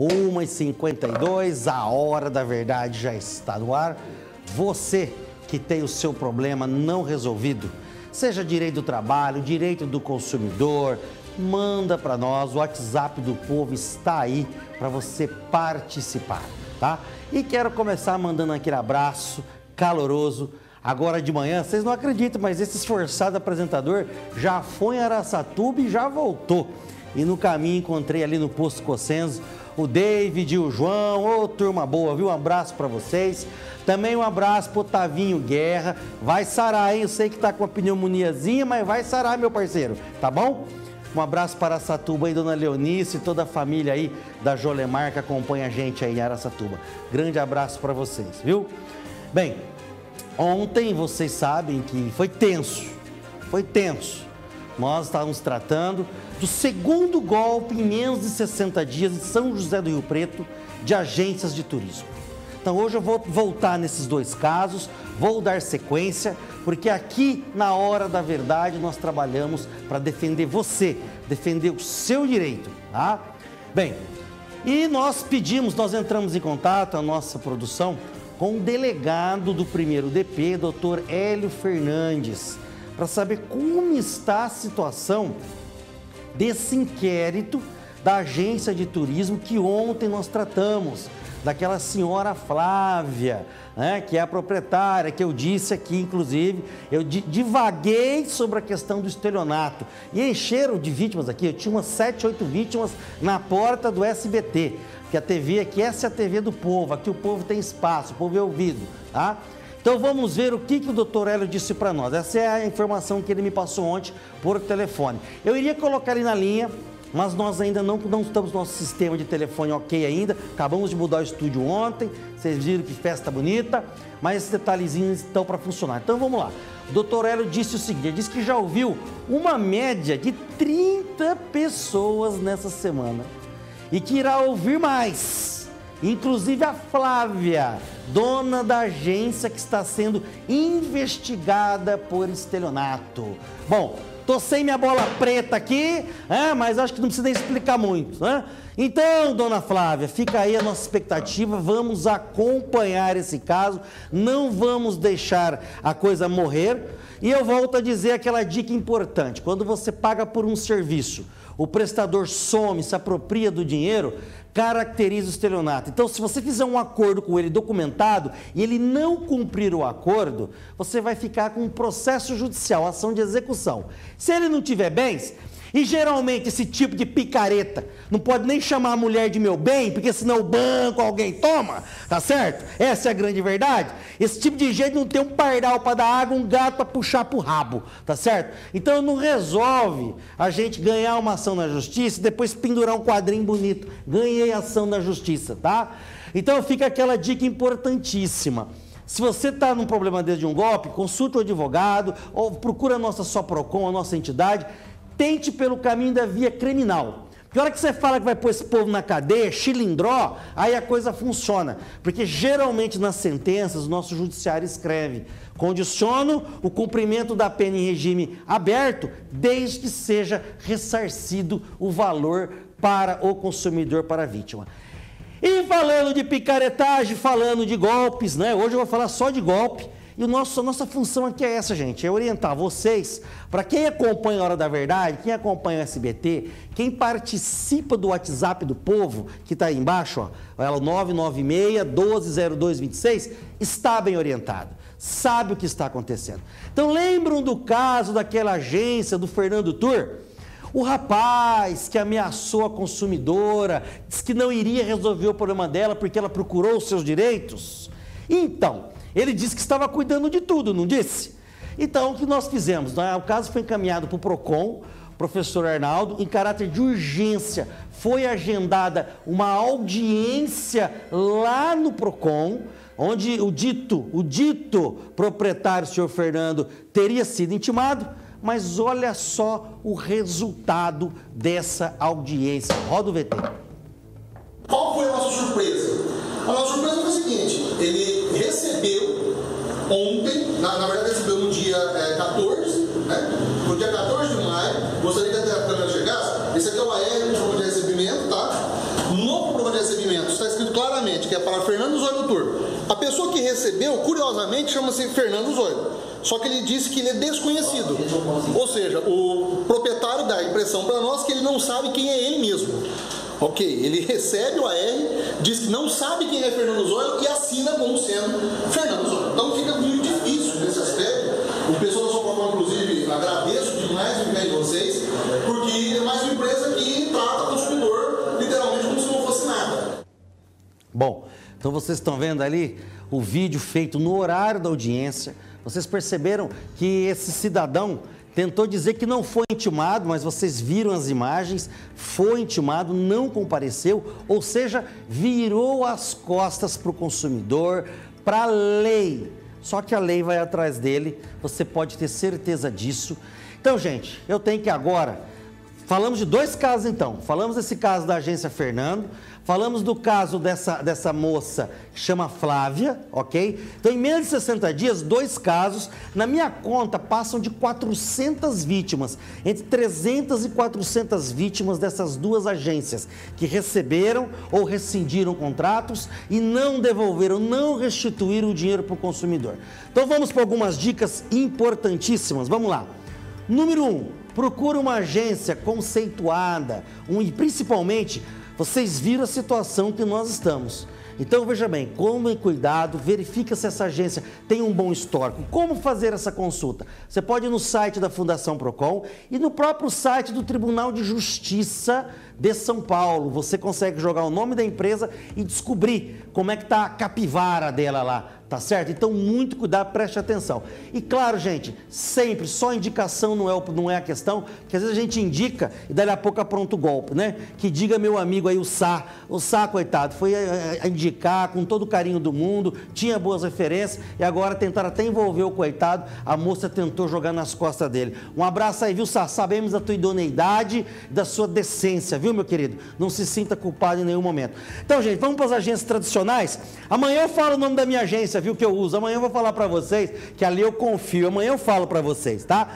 1h52, a hora da verdade já está no ar. Você que tem o seu problema não resolvido, seja direito do trabalho, direito do consumidor, manda para nós. O WhatsApp do povo está aí para você participar, tá? E quero começar mandando aquele abraço caloroso. Agora de manhã, vocês não acreditam, mas esse esforçado apresentador já foi em Araçatuba e já voltou. E no caminho encontrei ali no posto Cossenzo o David e o João. Ô, oh, turma boa, viu? Um abraço para vocês. Também um abraço pro Tavinho Guerra. Vai sarar, hein? Eu sei que tá com a pneumoniazinha, mas vai sarar, meu parceiro. Tá bom? Um abraço para Araçatuba aí, dona Leonice e toda a família aí da Jolemar que acompanha a gente aí em Araçatuba. Grande abraço para vocês, viu? Bem, ontem vocês sabem que foi tenso. Foi tenso. Nós estávamos tratando do segundo golpe em menos de 60 dias em São José do Rio Preto de agências de turismo. Então hoje eu vou voltar nesses dois casos, vou dar sequência, porque aqui na hora da verdade nós trabalhamos para defender você, defender o seu direito, tá? Bem, e nós pedimos, nós entramos em contato, a nossa produção, com o delegado do primeiro DP, doutor Hélio Fernandes, para saber como está a situação desse inquérito da agência de turismo que ontem nós tratamos, daquela senhora Flávia, né, que é a proprietária, que eu disse aqui, inclusive, eu divaguei sobre a questão do estelionato e encheram de vítimas aqui, eu tinha umas 7, 8 vítimas na porta do SBT, que a TV aqui, essa é a TV do povo, aqui o povo tem espaço, o povo é ouvido, tá? Então vamos ver o que, que o doutor Hélio disse para nós. Essa é a informação que ele me passou ontem por telefone. Eu iria colocar ele na linha, mas nós ainda não, não estamos no nosso sistema de telefone ok ainda. Acabamos de mudar o estúdio ontem, vocês viram que festa bonita, mas esses detalhezinhos estão para funcionar. Então vamos lá. O doutor Hélio disse o seguinte: disse que já ouviu uma média de 30 pessoas nessa semana e que irá ouvir mais inclusive a Flávia, dona da agência que está sendo investigada por estelionato. Bom, tô sem minha bola preta aqui, é, mas acho que não precisa nem explicar muito, né? Então, dona Flávia, fica aí a nossa expectativa, vamos acompanhar esse caso, não vamos deixar a coisa morrer. E eu volto a dizer aquela dica importante: quando você paga por um serviço, o prestador some, se apropria do dinheiro, caracteriza o estelionato. Então, se você fizer um acordo com ele documentado e ele não cumprir o acordo, você vai ficar com um processo judicial, ação de execução. Se ele não tiver bens, e geralmente esse tipo de picareta não pode nem chamar a mulher de meu bem, porque senão o banco alguém toma, tá certo? Essa é a grande verdade. Esse tipo de gente não tem um pardal para dar água, um gato para puxar pro rabo, tá certo? Então não resolve a gente ganhar uma ação na justiça e depois pendurar um quadrinho bonito. Ganhei ação na justiça, tá? Então fica aquela dica importantíssima. Se você está num problema desde um golpe, consulte o advogado ou procura a nossa Soprocom, a nossa entidade tente pelo caminho da via criminal. Porque a hora que você fala que vai pôr esse povo na cadeia, chilindró, aí a coisa funciona. Porque geralmente nas sentenças o nosso judiciário escreve: condiciono o cumprimento da pena em regime aberto, desde que seja ressarcido o valor para o consumidor, para a vítima. E falando de picaretagem, falando de golpes, né? Hoje eu vou falar só de golpe. E o nosso, a nossa função aqui é essa, gente, é orientar vocês, para quem acompanha a Hora da Verdade, quem acompanha o SBT, quem participa do WhatsApp do povo, que está aí embaixo, ó, é o 996-120226, está bem orientado, sabe o que está acontecendo. Então lembram do caso daquela agência do Fernando Tour? O rapaz que ameaçou a consumidora, disse que não iria resolver o problema dela porque ela procurou os seus direitos. Então, ele disse que estava cuidando de tudo, não disse? Então, o que nós fizemos? O caso foi encaminhado para o PROCON, professor Arnaldo, em caráter de urgência. Foi agendada uma audiência lá no PROCON, onde o dito, o dito proprietário, senhor Fernando, teria sido intimado, mas olha só o resultado dessa audiência. Roda o VT. Qual foi a nossa surpresa? A nossa surpresa foi o seguinte: ele recebeu ontem, na, na verdade recebeu no dia é, 14, né? No dia 14 de maio, gostaria que a câmera chegasse. Esse aqui é o AR de prova de recebimento, tá? No prova de recebimento palavra Fernando Zóio Doutor. A pessoa que recebeu, curiosamente, chama-se Fernando Zóio. Só que ele disse que ele é desconhecido. Ou seja, o proprietário dá a impressão para nós que ele não sabe quem é ele mesmo. Ok, ele recebe o AR, diz que não sabe quem é Fernando Zóio e assina como sendo Fernando Zóio. Então fica muito difícil nesse aspecto. O pessoal da Sopocó, inclusive, agradeço demais o empenho de vocês, porque é mais uma empresa que trata o consumidor literalmente como se não fosse nada. Bom, então vocês estão vendo ali o vídeo feito no horário da audiência. Vocês perceberam que esse cidadão tentou dizer que não foi intimado, mas vocês viram as imagens, foi intimado, não compareceu, ou seja, virou as costas para o consumidor, para a lei. Só que a lei vai atrás dele, você pode ter certeza disso. Então, gente, eu tenho que agora. Falamos de dois casos então. Falamos desse caso da agência Fernando, Falamos do caso dessa, dessa moça que chama Flávia, ok? Então, em menos de 60 dias, dois casos. Na minha conta, passam de 400 vítimas. Entre 300 e 400 vítimas dessas duas agências que receberam ou rescindiram contratos e não devolveram, não restituíram o dinheiro para o consumidor. Então, vamos para algumas dicas importantíssimas. Vamos lá. Número um, procure uma agência conceituada um, e principalmente vocês viram a situação que nós estamos. Então veja bem, tomem cuidado, verifica se essa agência tem um bom histórico. Como fazer essa consulta? Você pode ir no site da Fundação Procon e no próprio site do Tribunal de Justiça de São Paulo. Você consegue jogar o nome da empresa e descobrir como é que está a capivara dela lá Tá certo? Então, muito cuidado, preste atenção. E claro, gente, sempre, só indicação não é, não é a questão, porque às vezes a gente indica e dali a pouco apronta o golpe, né? Que diga meu amigo aí, o Sá. O Sá, coitado, foi a, eh, a eh, indicar com todo o carinho do mundo, tinha boas referências e agora tentaram até envolver o coitado, a moça tentou jogar nas costas dele. Um abraço aí, viu, Sá? Sabemos da tua idoneidade, da sua decência, viu, meu querido? Não se sinta culpado em nenhum momento. Então, gente, vamos para as agências tradicionais. Amanhã eu falo o nome da minha agência viu, que eu uso. Amanhã eu vou falar para vocês, que ali eu confio. Amanhã eu falo para vocês, tá?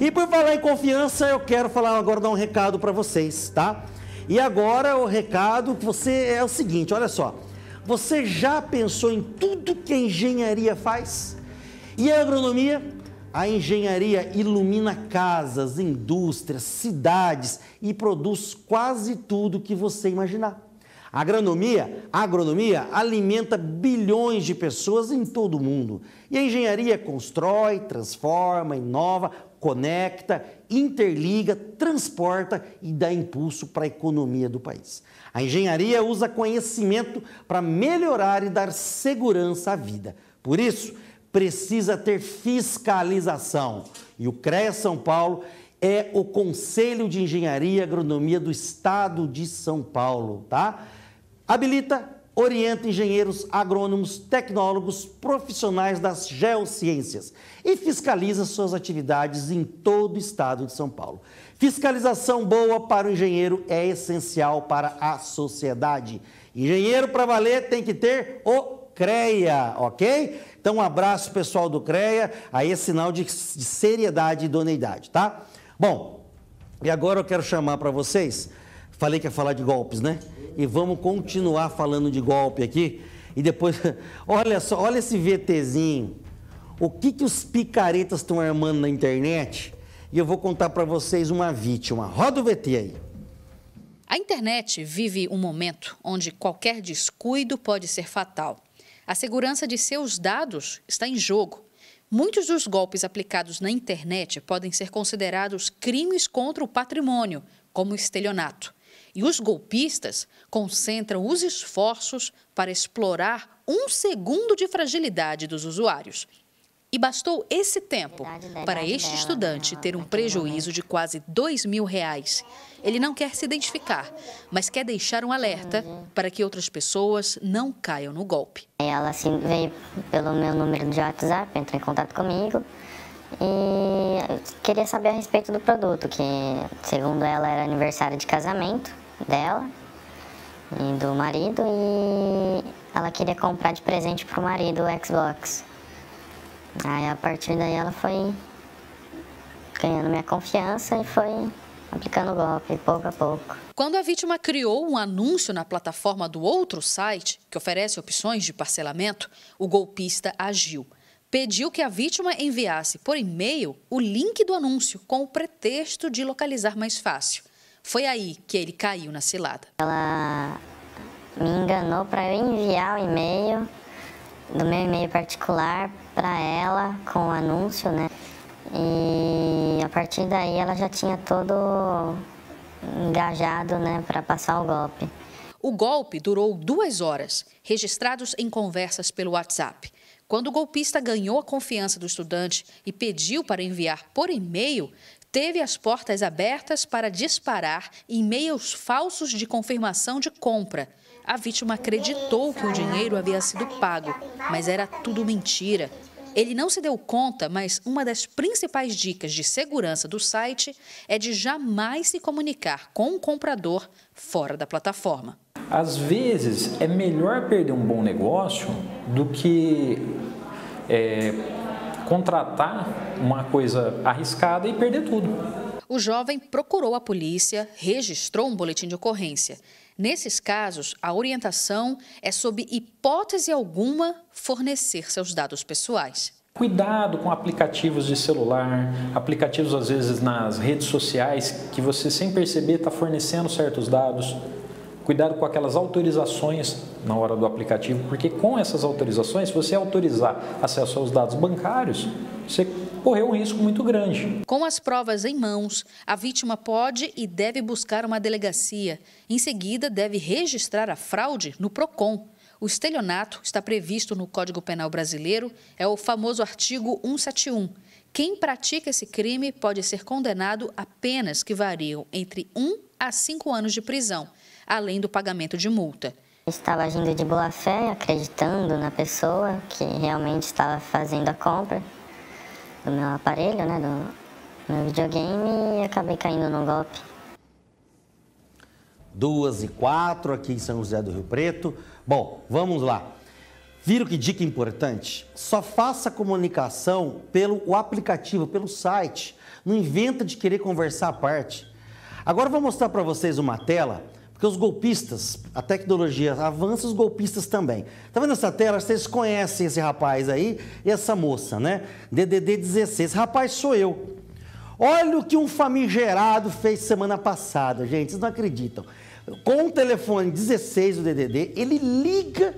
E por falar em confiança, eu quero falar agora, dar um recado para vocês, tá? E agora o recado que você é o seguinte, olha só. Você já pensou em tudo que a engenharia faz? E a agronomia? A engenharia ilumina casas, indústrias, cidades e produz quase tudo que você imaginar. A agronomia, agronomia alimenta bilhões de pessoas em todo o mundo. E a engenharia constrói, transforma, inova, conecta, interliga, transporta e dá impulso para a economia do país. A engenharia usa conhecimento para melhorar e dar segurança à vida. Por isso, precisa ter fiscalização. E o CREA São Paulo é o Conselho de Engenharia e Agronomia do Estado de São Paulo, tá? Habilita, orienta engenheiros, agrônomos, tecnólogos, profissionais das geociências e fiscaliza suas atividades em todo o estado de São Paulo. Fiscalização boa para o engenheiro é essencial para a sociedade. Engenheiro para valer tem que ter o CREA, ok? Então, um abraço pessoal do CREA, aí é sinal de, de seriedade e idoneidade, tá? Bom, e agora eu quero chamar para vocês, falei que ia falar de golpes, né? E vamos continuar falando de golpe aqui. E depois, olha só, olha esse VTzinho. O que, que os picaretas estão armando na internet? E eu vou contar para vocês uma vítima. Roda o VT aí. A internet vive um momento onde qualquer descuido pode ser fatal. A segurança de seus dados está em jogo. Muitos dos golpes aplicados na internet podem ser considerados crimes contra o patrimônio, como estelionato. E os golpistas concentram os esforços para explorar um segundo de fragilidade dos usuários. E bastou esse tempo para este estudante ter um prejuízo de quase dois mil reais. Ele não quer se identificar, mas quer deixar um alerta para que outras pessoas não caiam no golpe. Ela assim, veio pelo meu número de WhatsApp, entrou em contato comigo e queria saber a respeito do produto, que segundo ela era aniversário de casamento dela e do marido e ela queria comprar de presente pro marido o Xbox. Aí a partir daí ela foi ganhando minha confiança e foi aplicando golpe, pouco a pouco. Quando a vítima criou um anúncio na plataforma do outro site, que oferece opções de parcelamento, o golpista agiu. Pediu que a vítima enviasse por e-mail o link do anúncio com o pretexto de localizar mais fácil. Foi aí que ele caiu na cilada. Ela me enganou para eu enviar o e-mail do meu e-mail particular para ela com o anúncio, né? E a partir daí ela já tinha todo engajado, né, para passar o golpe. O golpe durou duas horas, registrados em conversas pelo WhatsApp. Quando o golpista ganhou a confiança do estudante e pediu para enviar por e-mail, teve as portas abertas para disparar e-mails falsos de confirmação de compra. A vítima acreditou que o dinheiro havia sido pago, mas era tudo mentira. Ele não se deu conta, mas uma das principais dicas de segurança do site é de jamais se comunicar com o um comprador fora da plataforma. Às vezes é melhor perder um bom negócio do que é, contratar uma coisa arriscada e perder tudo. O jovem procurou a polícia, registrou um boletim de ocorrência. Nesses casos, a orientação é, sob hipótese alguma, fornecer seus dados pessoais. Cuidado com aplicativos de celular, aplicativos às vezes nas redes sociais que você sem perceber está fornecendo certos dados. Cuidado com aquelas autorizações na hora do aplicativo, porque com essas autorizações, se você autorizar acesso aos dados bancários, você correu um risco muito grande. Com as provas em mãos, a vítima pode e deve buscar uma delegacia. Em seguida, deve registrar a fraude no PROCON. O estelionato está previsto no Código Penal Brasileiro, é o famoso artigo 171. Quem pratica esse crime pode ser condenado a penas que variam entre 1 a 5 anos de prisão, além do pagamento de multa. Estava agindo de boa fé, acreditando na pessoa que realmente estava fazendo a compra do meu aparelho, né, do meu videogame e acabei caindo no golpe. Duas e quatro aqui em São José do Rio Preto. Bom, vamos lá. Viram que dica importante? Só faça comunicação pelo aplicativo, pelo site. Não inventa de querer conversar à parte. Agora eu vou mostrar para vocês uma tela porque os golpistas, a tecnologia avança, os golpistas também. Tá vendo essa tela? Vocês conhecem esse rapaz aí e essa moça, né? DDD 16. Rapaz, sou eu. Olha o que um famigerado fez semana passada, gente. Vocês não acreditam. Com o telefone 16 do DDD, ele liga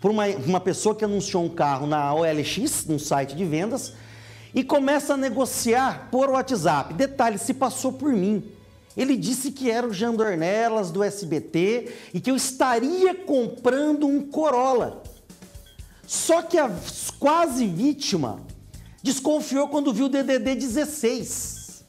para uma, uma pessoa que anunciou um carro na OLX, num site de vendas, e começa a negociar por WhatsApp. Detalhe, se passou por mim. Ele disse que era o Jean Dornelas do SBT e que eu estaria comprando um Corolla. Só que a quase vítima desconfiou quando viu o DDD 16.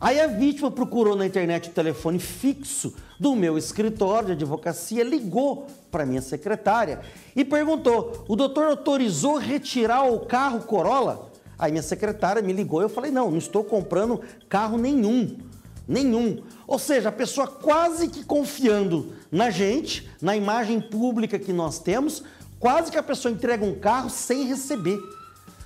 Aí a vítima procurou na internet o telefone fixo do meu escritório de advocacia, ligou para minha secretária e perguntou: "O doutor autorizou retirar o carro Corolla?" Aí minha secretária me ligou e eu falei: "Não, não estou comprando carro nenhum." Nenhum. Ou seja, a pessoa quase que confiando na gente, na imagem pública que nós temos, quase que a pessoa entrega um carro sem receber.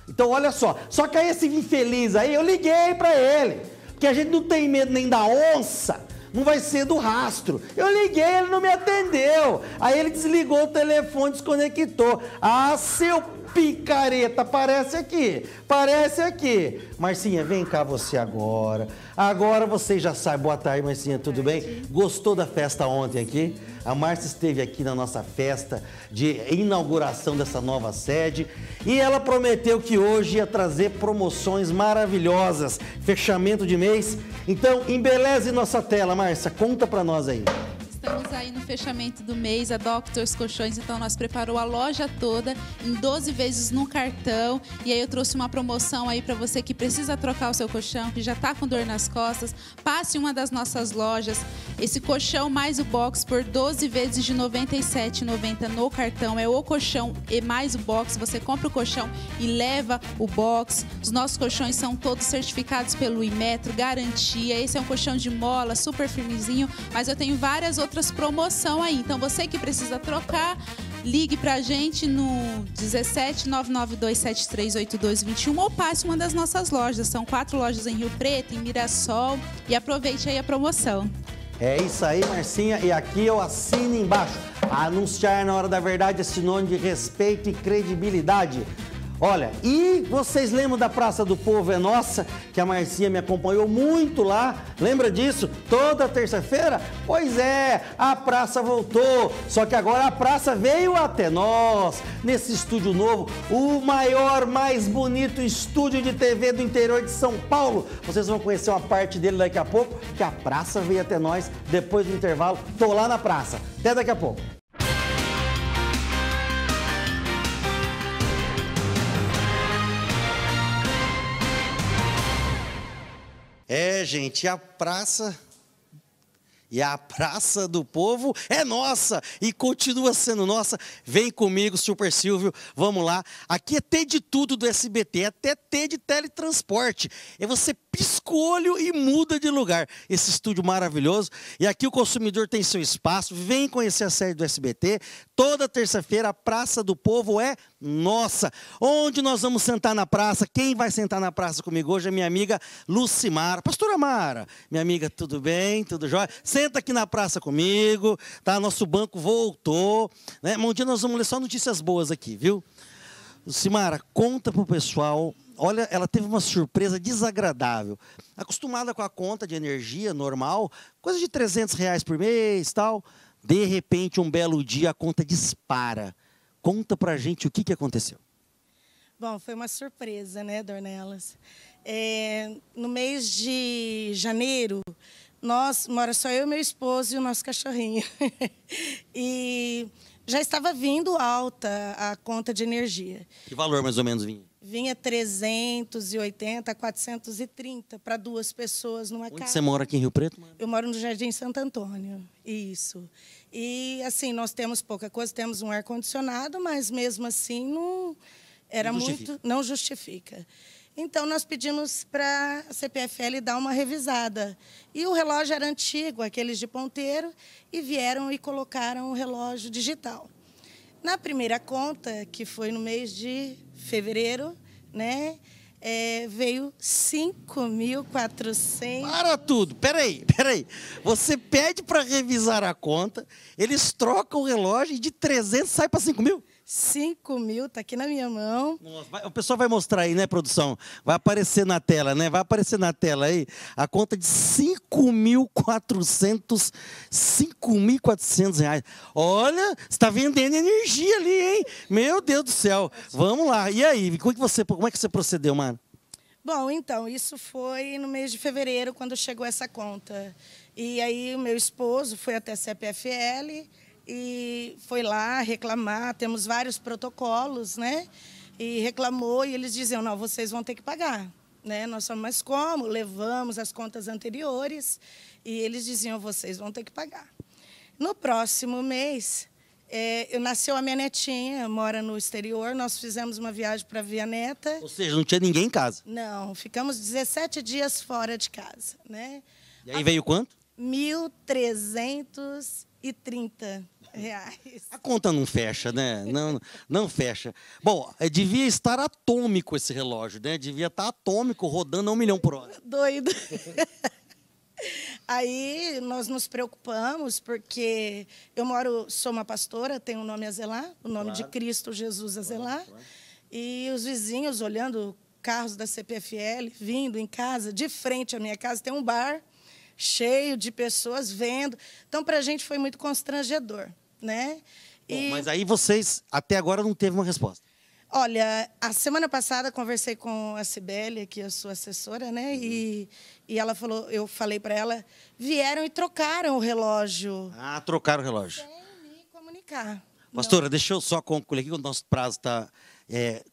Então, olha só. Só que aí esse infeliz aí, eu liguei para ele. Porque a gente não tem medo nem da onça, não vai ser do rastro. Eu liguei, ele não me atendeu. Aí ele desligou o telefone, desconectou. Ah, seu picareta, aparece aqui, aparece aqui. Marcinha, vem cá você agora. Agora você já sabe. Boa tarde, Marcinha, tudo bem? Gostou da festa ontem aqui? A Márcia esteve aqui na nossa festa de inauguração dessa nova sede e ela prometeu que hoje ia trazer promoções maravilhosas, fechamento de mês. Então, embeleze nossa tela, Márcia, conta para nós aí. Estamos aí no fechamento do mês, a Doctors Colchões, então nós preparou a loja toda em 12 vezes no cartão. E aí eu trouxe uma promoção aí para você que precisa trocar o seu colchão, que já está com dor nas costas. Passe em uma das nossas lojas. Esse colchão mais o box por 12 vezes de R$ 97,90 no cartão. É o colchão e mais o box. Você compra o colchão e leva o box. Os nossos colchões são todos certificados pelo Imetro, garantia. Esse é um colchão de mola, super firmezinho, mas eu tenho várias outras outras promoção aí. Então você que precisa trocar, ligue para a gente no 17 992738221 ou passe uma das nossas lojas. São quatro lojas em Rio Preto, em Mirassol e aproveite aí a promoção. É isso aí, Marcinha. E aqui eu assino embaixo. Anunciar na hora da verdade é sinônimo de respeito e credibilidade. Olha, e vocês lembram da Praça do Povo é Nossa, que a Marcinha me acompanhou muito lá? Lembra disso? Toda terça-feira? Pois é, a praça voltou, só que agora a praça veio até nós, nesse estúdio novo, o maior, mais bonito estúdio de TV do interior de São Paulo. Vocês vão conhecer uma parte dele daqui a pouco, que a praça veio até nós depois do intervalo. Tô lá na praça. Até daqui a pouco. É, gente, a praça e a praça do povo é nossa e continua sendo nossa. Vem comigo, Super Silvio, vamos lá. Aqui é T de tudo do SBT, é até T de teletransporte. É você pisca olho e muda de lugar. Esse estúdio maravilhoso. E aqui o consumidor tem seu espaço. Vem conhecer a série do SBT. Toda terça-feira a Praça do Povo é nossa. Onde nós vamos sentar na praça? Quem vai sentar na praça comigo hoje é minha amiga Lucimara. Pastora Mara, minha amiga, tudo bem? Tudo jóia? Aqui na praça comigo, tá? Nosso banco voltou. Né? Um dia nós vamos ler só notícias boas aqui, viu? Lucimara, conta pro pessoal olha, ela teve uma surpresa desagradável. Acostumada com a conta de energia normal, coisa de 300 reais por mês tal. De repente, um belo dia, a conta dispara. Conta pra gente o que, que aconteceu. Bom, foi uma surpresa, né, Dornelas? É, no mês de janeiro, nós, mora só eu, meu esposo e o nosso cachorrinho. e já estava vindo alta a conta de energia. Que valor mais ou menos vinha? vinha 380, 430 para duas pessoas numa Onde casa. você mora aqui em Rio Preto? Mano? Eu moro no Jardim Santo Antônio. Isso. E assim, nós temos pouca coisa, temos um ar condicionado, mas mesmo assim não era Não muito, não justifica. Então nós pedimos para a CPFL dar uma revisada. E o relógio era antigo, aqueles de ponteiro, e vieram e colocaram o relógio digital. Na primeira conta, que foi no mês de fevereiro, né, é, veio 5.400. Para tudo, peraí, peraí. Você pede para revisar a conta, eles trocam o relógio e de 300 sai para 5 mil? 5 mil, tá aqui na minha mão. Nossa, vai- o pessoal vai mostrar aí, né, produção? Vai aparecer na tela, né? Vai aparecer na tela aí a conta de 5.400 5.400 reais. Olha, você está vendendo energia ali, hein? Meu Deus do céu. Vamos lá. E aí, como é que você, como é que você procedeu, mano? Bom, então, isso foi no mês de fevereiro, quando chegou essa conta. E aí o meu esposo foi até a CPFL e foi lá reclamar, temos vários protocolos, né? E reclamou e eles diziam, não, vocês vão ter que pagar. Né? Nós falamos, mas como? Levamos as contas anteriores e eles diziam, vocês vão ter que pagar. No próximo mês, é, eu nasceu a minha netinha, mora no exterior, nós fizemos uma viagem para Via Neta. Ou seja, não tinha ninguém em casa. Não, ficamos 17 dias fora de casa, né? E aí veio quanto? 1.330 reais. A conta não fecha, né? Não, não fecha. Bom, é, devia estar atômico esse relógio, né? Devia estar atômico, rodando a um milhão por hora. Doido. Aí nós nos preocupamos porque eu moro, sou uma pastora, tenho um nome a zelar, o nome de Cristo Jesus a zelar. E os vizinhos olhando carros da CPFL vindo em casa, de frente à minha casa tem um bar cheio de pessoas vendo. Então para a gente foi muito constrangedor, né? Bom, mas aí vocês, até agora, não teve uma resposta. Olha, a semana passada conversei com a Cibele, que é a sua assessora, né? E, e ela falou, eu falei para ela, vieram e trocaram o relógio Ah, trocaram o relógio. sem me comunicar. Pastora, deixa eu só concluir aqui, que o nosso prazo está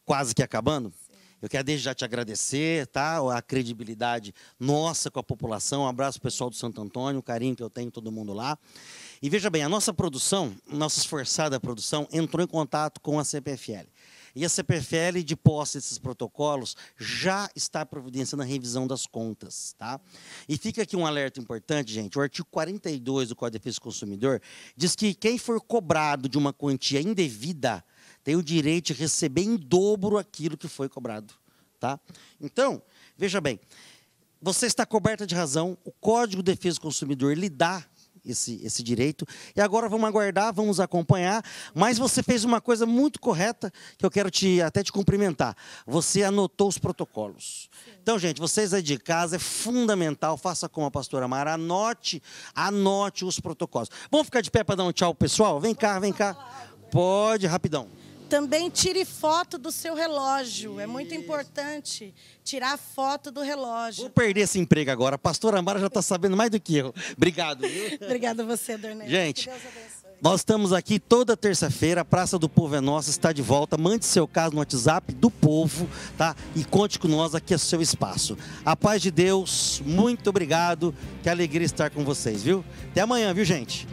quase que acabando. Eu quero desde já te agradecer, tá? A credibilidade nossa com a população. Um abraço pessoal do Santo Antônio, o carinho que eu tenho todo mundo lá. E veja bem, a nossa produção, nossa esforçada produção, entrou em contato com a CPFL. E a CPFL, de posse desses protocolos, já está providenciando a revisão das contas, tá? E fica aqui um alerta importante, gente. O artigo 42 do Código de Defesa do Consumidor diz que quem for cobrado de uma quantia indevida tem o direito de receber em dobro aquilo que foi cobrado, tá? Então, veja bem, você está coberta de razão, o Código de Defesa do Consumidor lhe dá esse, esse direito. E agora vamos aguardar, vamos acompanhar. Mas você fez uma coisa muito correta que eu quero te até te cumprimentar. Você anotou os protocolos. Então, gente, vocês aí de casa é fundamental, faça como a pastora Mara, anote, anote os protocolos. Vamos ficar de pé para dar um tchau, pessoal? Vem cá, vem cá. Pode, rapidão. Também tire foto do seu relógio. É muito importante tirar foto do relógio. Vou perder esse emprego agora. A pastora Mara já está sabendo mais do que eu. Obrigado. Obrigada a você, Dornei. Gente, Que Deus abençoe. Nós estamos aqui toda terça-feira, a Praça do Povo é Nossa está de volta. Mande seu caso no WhatsApp do povo, tá? E conte com nós, aqui é o seu espaço. A paz de Deus, muito obrigado. Que alegria estar com vocês, viu? Até amanhã, viu, gente?